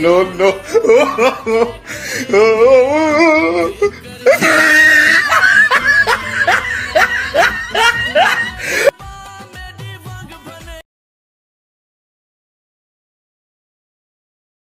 No, no.